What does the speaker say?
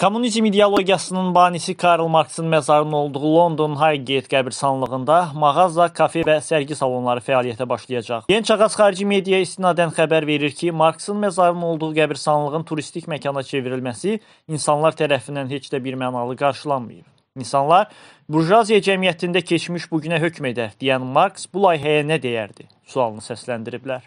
Kommunizm ideologiyasının banisi Karl Marksın məzarının olduğu London Highgate qəbirstanlığında mağaza, kafe və sərgi salonları fəaliyyətə başlayacaq. Genç ağac xarici mediaya istinadən xəbər verir ki, Marksın məzarının olduğu qəbirstanlığın turistik məkana çevrilməsi insanlar tərəfindən heç də bir mənalı qarşılanmayıb. İnsanlar burjuaziya cəmiyyətində keçmiş bu günə hökm edər deyən Marks bu layihəyə nə deyərdi? Sualını səsləndiriblər.